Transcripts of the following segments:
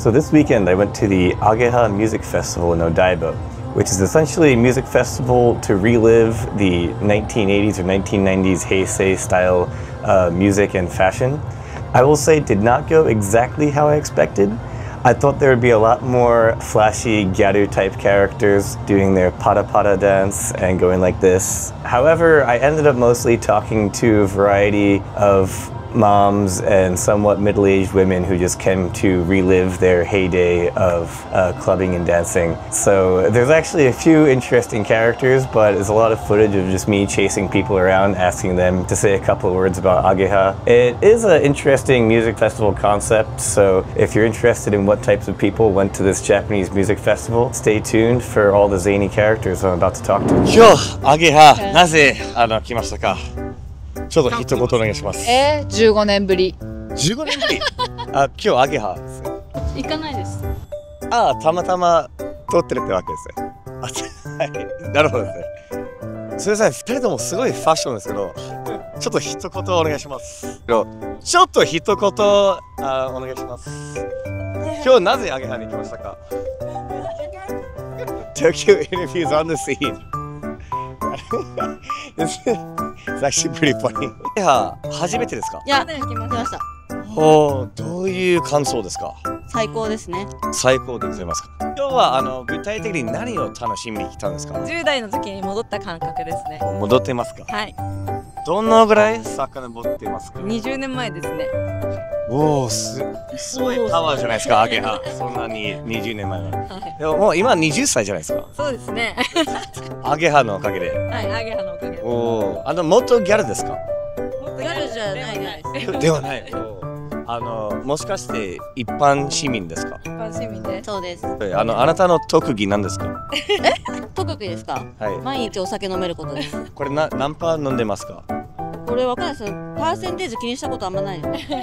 So this weekend I went to the Ageha Music Festival in Odaiba, which is essentially a music festival to relive the 1980s or 1990s Heisei style uh, music and fashion. I will say did not go exactly how I expected. I thought there would be a lot more flashy gyaru type characters doing their pada pada dance and going like this. However, I ended up mostly talking to a variety of moms and somewhat middle-aged women who just came to relive their heyday of uh, clubbing and dancing. So there's actually a few interesting characters, but there's a lot of footage of just me chasing people around, asking them to say a couple of words about Ageha. It is an interesting music festival concept, so if you're interested in what types of people went to this Japanese music festival, stay tuned for all the zany characters I'm about to talk to. 今日、アゲハ、なぜ、あの、来ましたか ちょっと一言お願いします。えー、15年ぶり。15年ぶり？あ、今日アゲハです。行かないです。あたまたま撮ってるってわけですね。あ、はい。なるほどですね。すみません、二人ともすごいファッションですけど、ちょっと一言お願いします。ちょっと一言あお願いします。今日なぜアゲハに来ましたか？Tokyo interviews on the scene. It's, actually pretty funny. アゲハ初めてですか？いや、来ました。ほう、どういう感想ですか？最高ですね。最高でございますか？今日はあの具体的に何を楽しみに来たんですか？10代の時に戻った感覚ですね。戻ってますか？はい。どのぐらい遡ってますか？20年前ですね。おおすすごいパワーじゃないですかアゲハそんなに20年前ははい。でももう今20歳じゃないですかそうですね。アゲハのおかげではい、アゲハのおかげで。おおあの元ギャルですか？ギャルじゃないです。ではないあのもしかして一般市民ですか？一般市民で。そうです。あのあなたの特技何ですか？特技ですか？はい毎日お酒飲めることです。これな何パー飲んでますか？これわかんないです。パーセンテージ気にしたことあんまないです。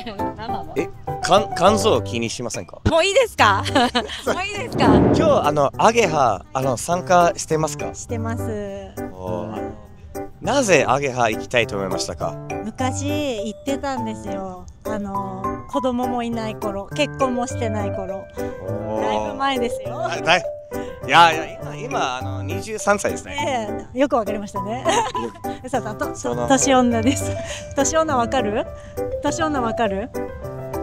え肝肝臓気にしませんか？もういいですか？もういいですか？今日あのアゲハあの参加してますか？してます。なぜアゲハ行きたいと思いましたか？昔行ってたんですよ。あの子供もいない頃結婚もしてない頃。だいぶ前ですよ。あだいいやいや今今あの23歳ですね。ええよくわかりましたね。そうそうと年女です。年女わかる？年女わかる？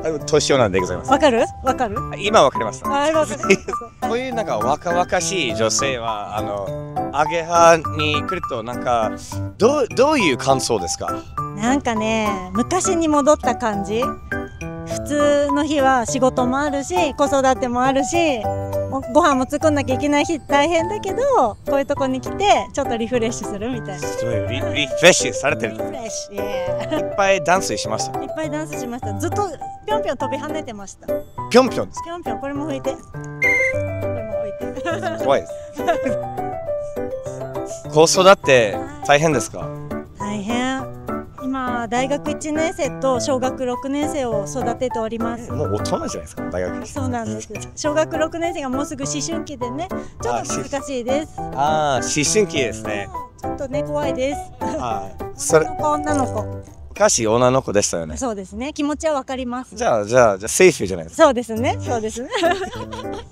あ年男なんでございます。わかる？わかる？今わかりました。あわかる。こういうなんか若々しい女性はあのアゲハに来るとなんかどうどういう感想ですか？なんかね昔に戻った感じ。普通の日は仕事もあるし子育てもあるしおご飯も作んなきゃいけない日大変だけどこういうとこに来てちょっとリフレッシュするみたいな。すごいリリフレッシュされてる。リフレッシュいっぱいダンスしました。いっぱいダンスしました。ずっとぴょんぴょん飛び跳ねてました。ぴょんぴょんですぴょんぴょんこれも拭いて。これも拭いて。怖いです。子育て大変ですか？今大学1年生と小学6年生を育てております。もう大人じゃないですか大学そうなんです。小学6年生がもうすぐ思春期でねちょっと難しいです。ああ思春期ですね。ちょっとね怖いです。はい。それ女の子昔女の子でしたよね。そうですね。気持ちはわかります。じゃあじゃあじゃあセーフじゃないですそうですね。そうですね。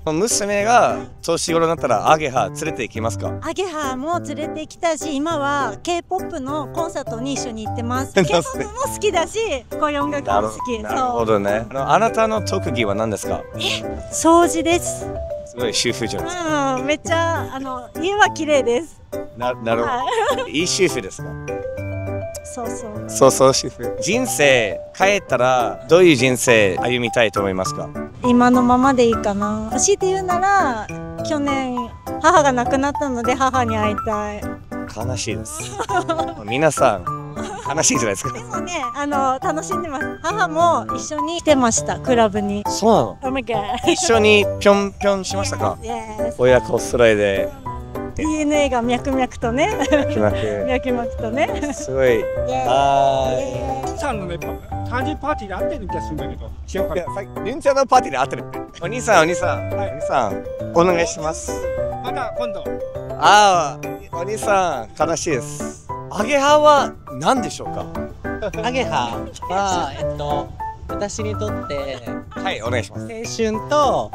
か 娘が年頃になったらアゲハ連れて行きますか？アゲハも連れてきたし今は K-POP のコンサートに一緒に行ってます。K-POP も好きだしこういう音楽も好きなるほどね。あのあなたの特技は何ですか？掃除です。すごい主婦じゃないですか。うんめっちゃあの家は綺麗です。ななるほど。い。い主婦ですか？そうそう。そうそう。主婦人生変えたらどういう人生歩みたいと思いますか？今のままでいいかな。強いて言うなら去年母が亡くなったので母に会いたい。悲しいです。皆さん悲しいじゃないですか。でもねあの楽しんでます。母も一緒に来てましたクラブに。そうなの？Oh 一緒にぴょんぴょんしましたか？親子スライで DNA が脈々とね。脈々。とね。すごい。あさんのね、誕生日パーティーで会ってる気がするんだけど、違うかりんちゃんのパーティーで会ってるって。お兄さんお兄さん、お兄さんお願いします。また今度。ああお兄さん悲しいです。アゲハは何でしょうか？アゲハ？は、えっと、私にとってはい、お願いします。青春と、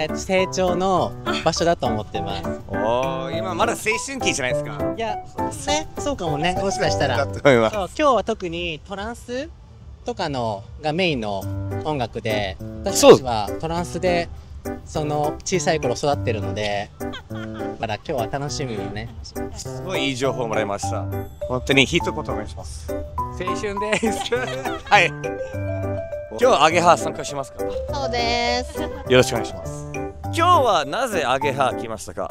えっと、成長の場所だと思ってます。おー、今まだ青春期じゃないですか。いや、ね、そうかもね、もしかしただら。そう今日は特にトランスとかのがメインの音楽で、私たちはトランスでその小さい頃育ってるので、まだ今日は楽しみにね。すごいいい情報もらいました。本当に一言お願いします。青春です。はい。今日アゲハ参加しますかそうです。よろしくお願いします。今日はなぜアゲハ来ましたか？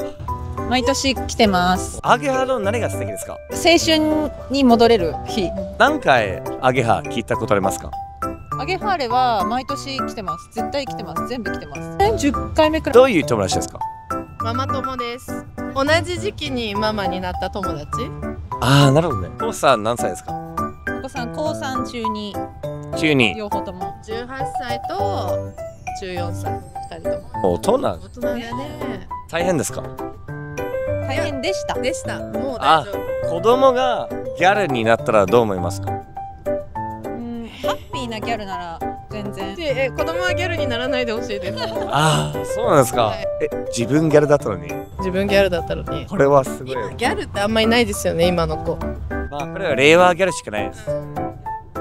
毎年来てます。アゲハの何が素敵ですか？青春に戻れる日。何回アゲハ聞いたことありますか？アゲハーレは毎年来てます。絶対来てます。全部来てます。10回目くらい。どういう友達ですか？ママ友です。同じ時期にママになった友達。ああ、なるほどね。父さん何歳ですか？お子さん高3中に中に両方とも18歳と14歳。二人とも。大人大人だね。大変ですか？大変でしたでした。もう大丈夫。子供がギャルになったらどう思いますか？うんハッピーなギャルなら全然でえ子供はギャルにならないでほしいです。ああ、そうなんですか。はいえ、自分ギャルだったのに？自分ギャルだったのに。これはすごい。今ギャルってあんまりないですよね今の子。まあ、これは令和ギャルしかないです。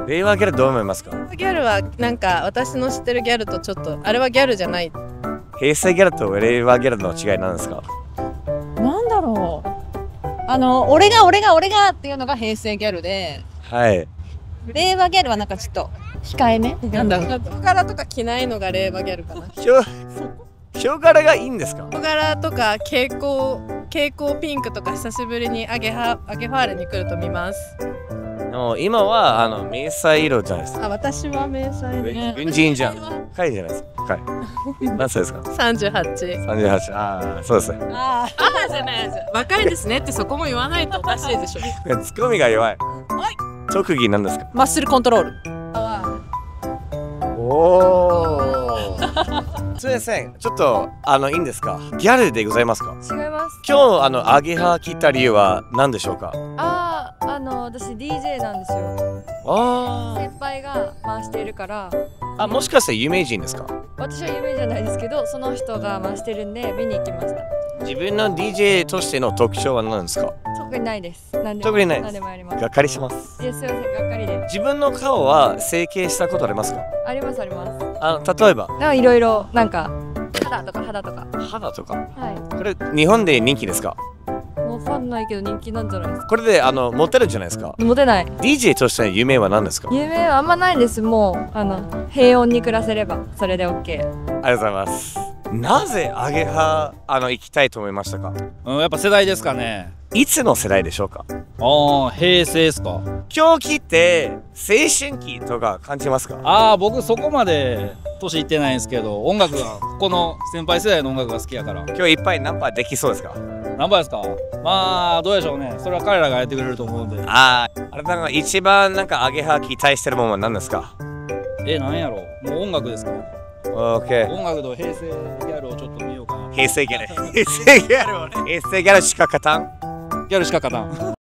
令和ギャルどう思いますか？ギャルはなんか私の知ってるギャルとちょっとあれはギャルじゃない。平成ギャルと令和ギャルの違いなんですか？なんだろうあの俺が俺が俺がっていうのが平成ギャルではい。令和ギャルはなんかちょっと控えめ？なんだろう人柄とか着ないのが令和ギャルかな。ひょ、ひょ柄がいいんですか？人柄とか蛍光蛍光ピンクとか久しぶりにアゲハアゲファーレに来ると見ます。の今は、あの、迷彩色じゃないですか。あ私は迷彩でね軍人じゃん。若いじゃないですか。若い。何歳ですか？三十八。?38。ああ、そうですね。ああじゃないです。若いですねってそこも言わないとおかしいでしょ。ツッコミが弱い。特技なんですか？マッスルコントロールおお。すみません。ちょっと、あの、いいんですか？ギャルでございますか？違います。今日、あの、アゲハ聞いた理由は何でしょうか？ああ、あの私 DJ なんですよ。あ先輩が回しているから、あ。あ、もしかして有名人ですか？私は有名じゃないですけど、その人が回してるんで見に行きました。自分の DJ としての特徴は何ですか？特にないです。何でも特にないです何でもやります。がっかりします。いやすいません、がっかりで。自分の顔は整形したことありますか？ありますあります。あ例えば、なんかいろいろなんか肌とか肌とか。肌とか？はこれ、日本で人気ですか？かんないけど人気なんじゃないですか？これで、あの、モテるんじゃないですかモテない。DJ としての夢は何ですか？有名はあんまないです。もうあの平穏に暮らせればそれで OK。ありがとうございます。なぜアゲハ、あの、行きたいと思いましたか？うん、やっぱ世代ですかね。いつの世代でしょうか？ああ、平成ですか。今日来て、青春期とか感じますか？ああ、僕そこまで年いってないんですけど、音楽が、この先輩世代の音楽が好きやから。今日いっぱいナンパできそうですか？何倍ですか？まあ、どうでしょうね。それは彼らがやってくれると思うんで。ああ、あれなんか一番なんかアゲハ期待してるものは何ですか？え、なんやろ？もう音楽ですか？オーケー。音楽と平成ギャルをちょっと見ようかな。平成ギャル。平成ギャルをね。平成ギャルしか勝たん？ギャルしか勝たん。